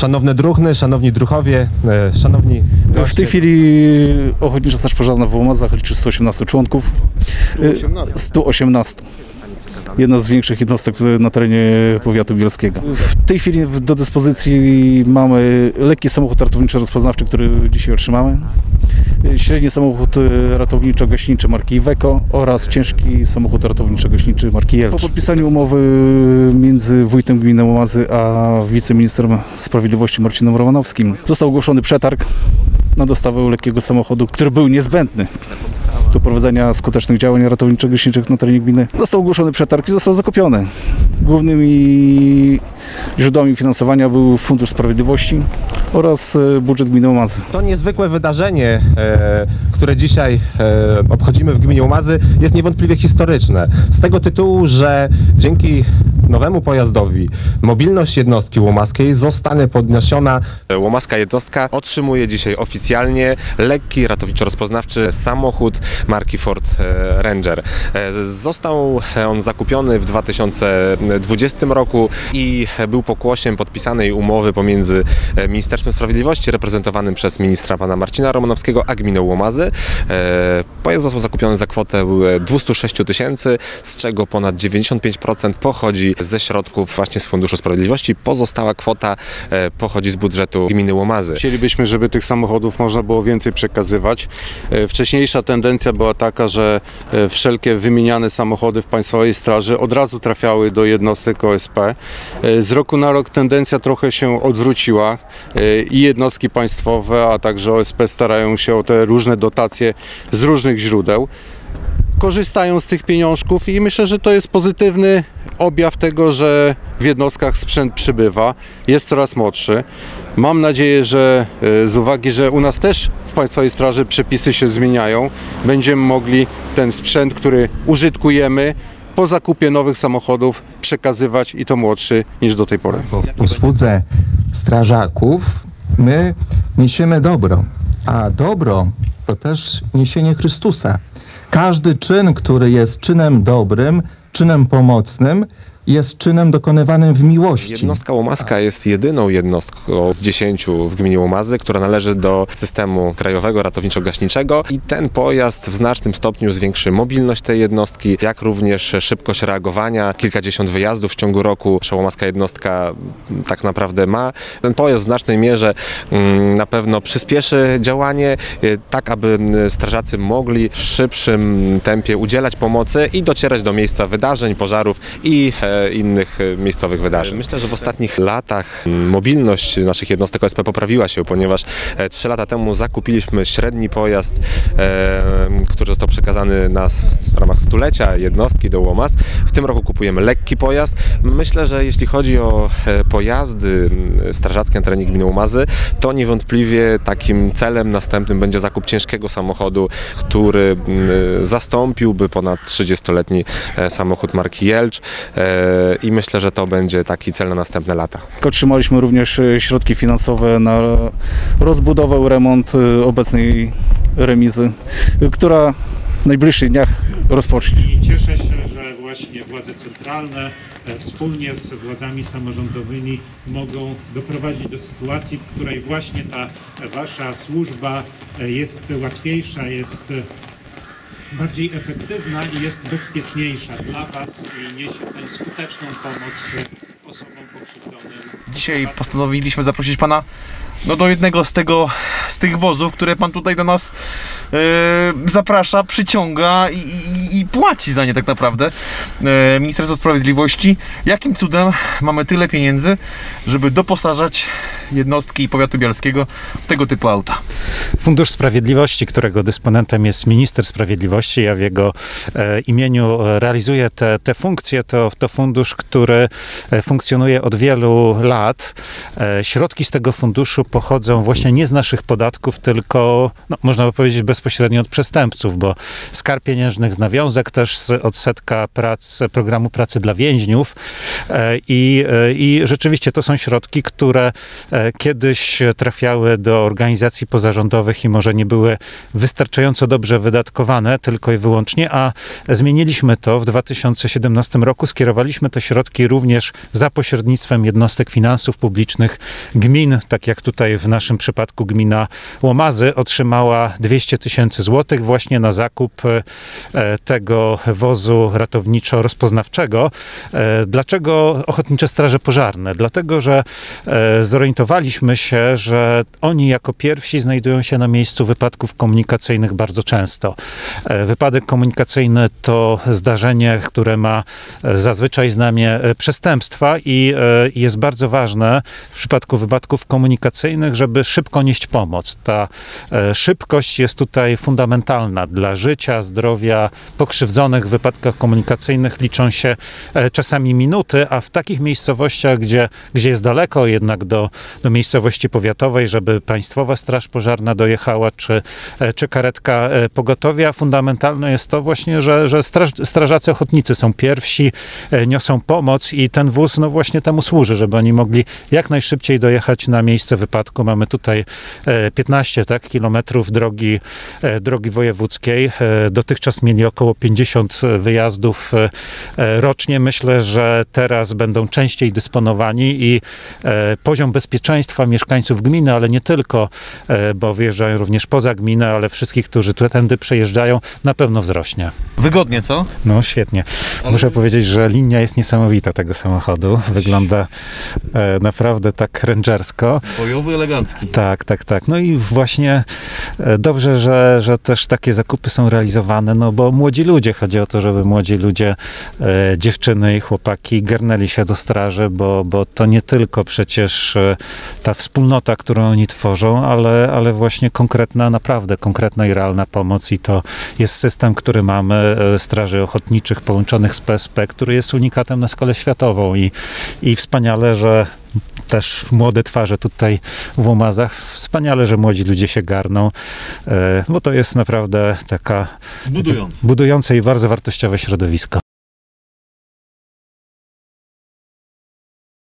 Szanowne druhny, szanowni druchowie, e, szanowni W goście. tej chwili Ochotnicza Straż Pożarna w Łomazach liczy 118 członków. 118. 118. Jedna z większych jednostek na terenie powiatu bielskiego. W tej chwili do dyspozycji mamy lekki samochód ratowniczo-rozpoznawczy, który dzisiaj otrzymamy. Średni samochód ratowniczo-gaśniczy marki Iveco oraz ciężki samochód ratowniczo-gaśniczy marki Jelcz. Po podpisaniu umowy między wójtem gminy Łomazy a wiceministrem sprawiedliwości Marcinem Romanowskim został ogłoszony przetarg na dostawę lekkiego samochodu, który był niezbędny do prowadzenia skutecznych działań ratowniczo-gaśniczych na terenie gminy. Został ogłoszony przetarg i został zakupiony. Głównymi źródłami finansowania był Fundusz Sprawiedliwości oraz e, budżet gminy Łomazy. To niezwykłe wydarzenie, e, które dzisiaj e, obchodzimy w gminie Łomazy, jest niewątpliwie historyczne. Z tego tytułu, że dzięki nowemu pojazdowi mobilność jednostki łomaskiej zostanie podniesiona. Łomaska jednostka otrzymuje dzisiaj oficjalnie lekki ratowniczo-rozpoznawczy samochód marki Ford Ranger. Został on zakupiony w 2020 roku i był pokłosiem podpisanej umowy pomiędzy e, Sprawiedliwości reprezentowanym przez ministra pana Marcina Romanowskiego a gminą Łomazy. E, Pojazd został zakupiony za kwotę e, 206 tysięcy, z czego ponad 95% pochodzi ze środków właśnie z Funduszu Sprawiedliwości. Pozostała kwota e, pochodzi z budżetu gminy Łomazy. Chcielibyśmy, żeby tych samochodów można było więcej przekazywać. E, Wcześniejsza tendencja była taka, że e, wszelkie wymieniane samochody w Państwowej Straży od razu trafiały do jednostek OSP. E, Z roku na rok tendencja trochę się odwróciła e, i jednostki państwowe, a także OSP starają się o te różne dotacje z różnych źródeł. Korzystają z tych pieniążków i myślę, że to jest pozytywny objaw tego, że w jednostkach sprzęt przybywa, jest coraz młodszy. Mam nadzieję, że e, z uwagi, że u nas też w Państwowej Straży przepisy się zmieniają, będziemy mogli ten sprzęt, który użytkujemy, po zakupie nowych samochodów przekazywać i to młodszy niż do tej pory. w usłudze strażaków my niesiemy dobro, a dobro to też niesienie Chrystusa. Każdy czyn, który jest czynem dobrym, czynem pomocnym, jest czynem dokonywanym w miłości. Jednostka Łomaska jest jedyną jednostką z dziesięciu w gminie Łomazy, która należy do systemu krajowego ratowniczo-gaśniczego i ten pojazd w znacznym stopniu zwiększy mobilność tej jednostki, jak również szybkość reagowania. Kilkadziesiąt wyjazdów w ciągu roku łomaska jednostka mm, tak naprawdę ma. Ten pojazd w znacznej mierze mm, na pewno przyspieszy działanie, y, tak aby mm, strażacy mogli w szybszym tempie udzielać pomocy i docierać do miejsca wydarzeń, pożarów i e, innych e, miejscowych wydarzeń. Myślę, że w ostatnich latach mobilność naszych jednostek OSP poprawiła się, ponieważ e, trzy lata temu zakupiliśmy średni pojazd, e, który został przekazany nas w ramach stulecia jednostki do Łomas. W tym roku kupujemy lekki pojazd. Myślę, że jeśli chodzi o e, pojazdy strażackie na terenie gminy Łomazy, to niewątpliwie takim celem następnym będzie zakup ciężkiego samochodu, który zastąpiłby ponad 30-letni e, samochód marki Jelcz e, i myślę, że to będzie taki cel na następne lata. Otrzymaliśmy również e, środki finansowe na rozbudowę, remont e, obecnej remizy, e, która w najbliższych dniach rozpocznie. I cieszę się, że właśnie władze centralne wspólnie z władzami samorządowymi mogą doprowadzić do sytuacji, w której właśnie ta wasza służba jest łatwiejsza, jest bardziej efektywna i jest bezpieczniejsza dla was i niesie tę skuteczną pomoc osobom pokrzywdzonym. Dzisiaj postanowiliśmy zaprosić pana no, do jednego z, tego, z tych wozów, które pan tutaj do nas e, zaprasza, przyciąga i, i, i płaci za nie tak naprawdę. E, Ministerstwo Sprawiedliwości. Jakim cudem mamy tyle pieniędzy, żeby doposażać jednostki powiatu bielskiego tego typu auta? Fundusz Sprawiedliwości, którego dysponentem jest minister sprawiedliwości, ja w jego e, imieniu e, realizuję te, te funkcje, to, to fundusz, który e, funkcjonuje od wielu lat. E, środki z tego funduszu pochodzą właśnie nie z naszych podatków, tylko no, można by powiedzieć bezpośrednio od przestępców, bo z kar pieniężnych, z nawiązek też z odsetka prac, programu pracy dla więźniów i, e, i rzeczywiście to są środki, które e, kiedyś trafiały do organizacji pozarządowych i może nie były wystarczająco dobrze wydatkowane tylko i wyłącznie, a zmieniliśmy to w 2017 roku. Skierowaliśmy te środki również za pośrednictwem jednostek finansów publicznych gmin, tak jak tutaj w naszym przypadku gmina Łomazy, otrzymała 200 tysięcy złotych właśnie na zakup e, tego wozu ratowniczo-rozpoznawczego. E, Ochotnicze Straże Pożarne? Dlatego, że e, zorientowaliśmy się, że oni jako pierwsi znajdują się na miejscu wypadków komunikacyjnych bardzo często. E, Wypadek komunikacyjny to zdarzenie, które ma e, zazwyczaj znamię e, przestępstwa i jest bardzo ważne w przypadku wypadków komunikacyjnych, żeby szybko nieść pomoc. Ta szybkość jest tutaj fundamentalna dla życia, zdrowia pokrzywdzonych w wypadkach komunikacyjnych liczą się czasami minuty, a w takich miejscowościach, gdzie, gdzie jest daleko jednak do, do miejscowości powiatowej, żeby Państwowa Straż Pożarna dojechała, czy, e, czy karetka e, pogotowia, fundamentalne jest to właśnie, że, że straż, strażacy ochotnicy są pierwsi, e, niosą pomoc i ten wóz no właśnie temu służy, żeby oni mogli jak najszybciej dojechać na miejsce wypadku. Mamy tutaj e, 15 tak, kilometrów drogi, drogi wojewódzkiej. Dotychczas mieli około 50 wyjazdów rocznie. Myślę, że teraz będą częściej dysponowani i e, poziom bezpieczeństwa mieszkańców gminy, ale nie tylko, e, bo wyjeżdżają również poza gminę, ale wszystkich, którzy tu tędy przejeżdżają, na pewno wzrośnie. Wygodnie, co? No świetnie. Muszę powiedzieć, że linia jest niesamowita tego samochodu. Wygląda e, naprawdę tak rangersko. Bojowy, elegancki. Tak, tak, tak. No i właśnie dobrze, że, że też takie zakupy są realizowane, no bo młodzi ludzie, chodzi o to, żeby młodzi ludzie, dziewczyny i chłopaki garnęli się do straży, bo, bo to nie tylko przecież e, ta wspólnota, którą oni tworzą, ale, ale właśnie konkretna, naprawdę konkretna i realna pomoc i to jest system, który mamy e, Straży Ochotniczych połączonych z PSP, który jest unikatem na skalę światową i, i wspaniale, że też młode twarze tutaj w Łomazach. Wspaniale, że młodzi ludzie się garną, e, bo to jest naprawdę taka Budujący. budujące i bardzo wartościowe środowisko.